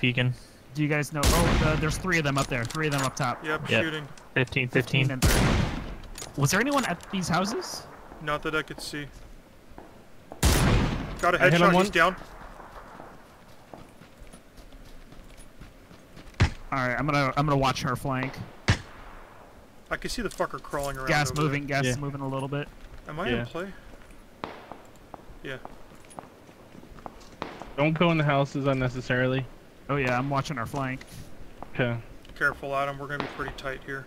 peeking. Do you guys know? Oh, uh, there's three of them up there. Three of them up top. Yep, Yep. shooting. 15, 15. and 30. Was there anyone at these houses? Not that I could see. Got a hit him headshot. He's down. All right, I'm gonna I'm gonna watch her flank. I can see the fucker crawling around. Gas over moving, gas Yeah. moving a little bit. Am I Yeah. in play? Yeah. Don't go in the houses unnecessarily. Oh yeah, I'm watching our flank. Okay. Careful, Adam. We're gonna be pretty tight here.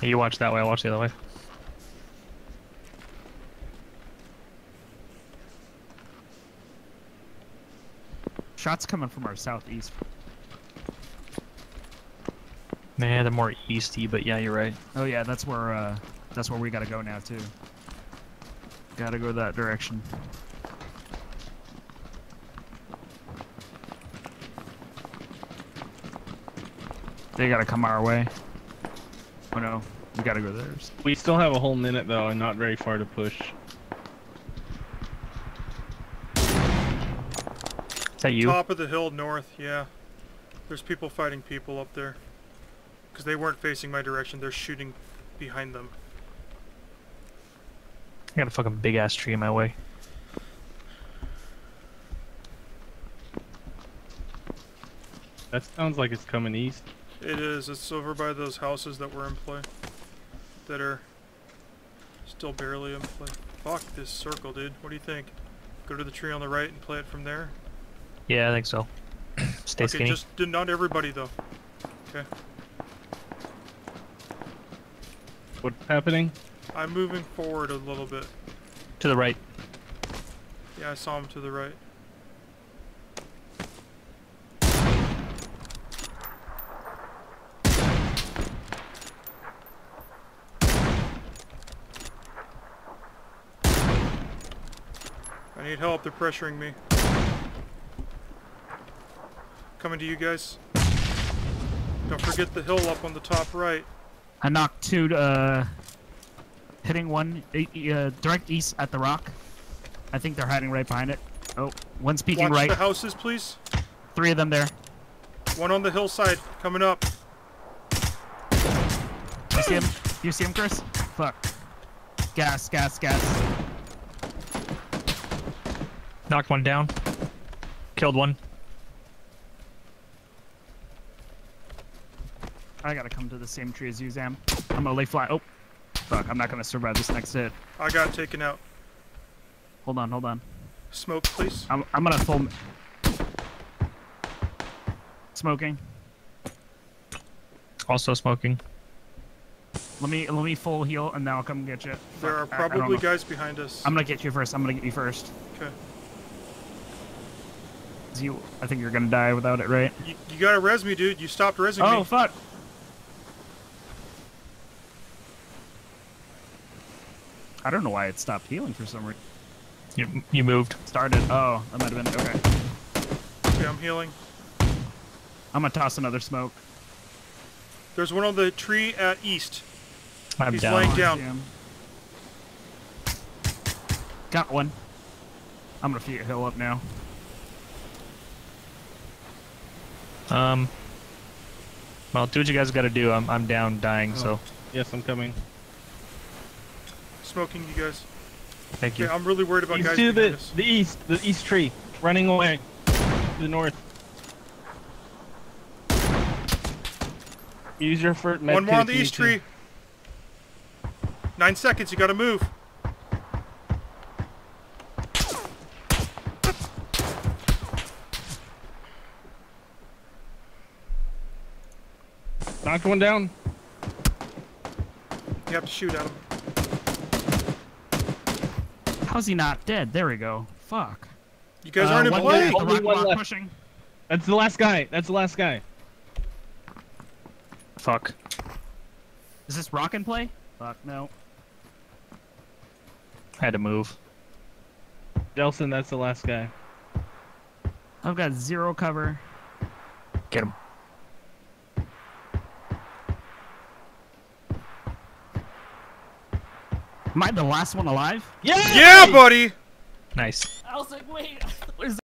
Hey, you watch that way, I'll watch the other way. Shots coming from our southeast. Man, they're more easty, but yeah, you're right. Oh yeah, that's where uh that's where we gotta go now too. Gotta go that direction. They gotta come our way. Oh no, we gotta go theirs. We still have a whole minute though, and not very far to push. Is that you? Top of the hill north. Yeah. There's people fighting people up there. Because they weren't facing my direction. They're shooting behind them. I got a fucking big ass tree in my way. That sounds like it's coming east. It is. It's over by those houses that were in play. That are still barely in play. Fuck this circle, dude. What do you think? Go to the tree on the right and play it from there? Yeah, I think so. Stay okay, skinny. just did not everybody though. Okay. What's happening? I'm moving forward a little bit. To the right. Yeah, I saw him to the right. I need help, they're pressuring me. Coming to you guys. Don't forget the hill up on the top right. I knocked two, uh, hitting one uh, direct east at the rock. I think they're hiding right behind it. Oh, one's peeking Watch right. the houses, please. Three of them there. One on the hillside, coming up. You see him? You see him, Chris? Fuck. Gas, gas, gas. Knocked one down. Killed one. I gotta come to the same tree as you, Zam. I'm gonna lay flat. Oh, fuck. I'm not gonna survive this next hit. I got taken out. Hold on, hold on. Smoke, please. I'm, I'm gonna full. Smoking. Also smoking. Let me let me full heal and then I'll come get you. There are Fuck, I- I don't probably guys behind us. I'm gonna get you first. I'm gonna get you first. Okay. 'Cause You, I think you're gonna die without it, right? You, you gotta res me, dude. You stopped resing Oh me. fuck! I don't know why it stopped healing for some reason. You, you moved. Started. Oh, that might have been okay. Okay, I'm healing. I'm gonna toss another smoke. There's one on the tree at east. I'm He's down. laying Oh, down. see. Got one. I'm gonna feed hill up now. Um. Well, do what you guys got to do. I'm I'm down, dying. So Yes, I'm coming. Smoking you guys. thank you. Okay, I'm really worried about East guys to behind the us. the east, the east tree, running away to the north. Use your first med One more kit on the east tree. Nine seconds. You gotta move. Knocked one down. You have to shoot at him. How's he not dead? There we go. Fuck. You guys Uh, aren't in play. the Only rock one left. pushing. That's the last guy. That's the last guy. Fuck. Is this rock and play? Fuck no. Had to move. Delson, that's the last guy. I've got zero cover. Get him. Am I the last one alive? Yeah! Yeah, buddy. Nice. I'll was like, wait, what is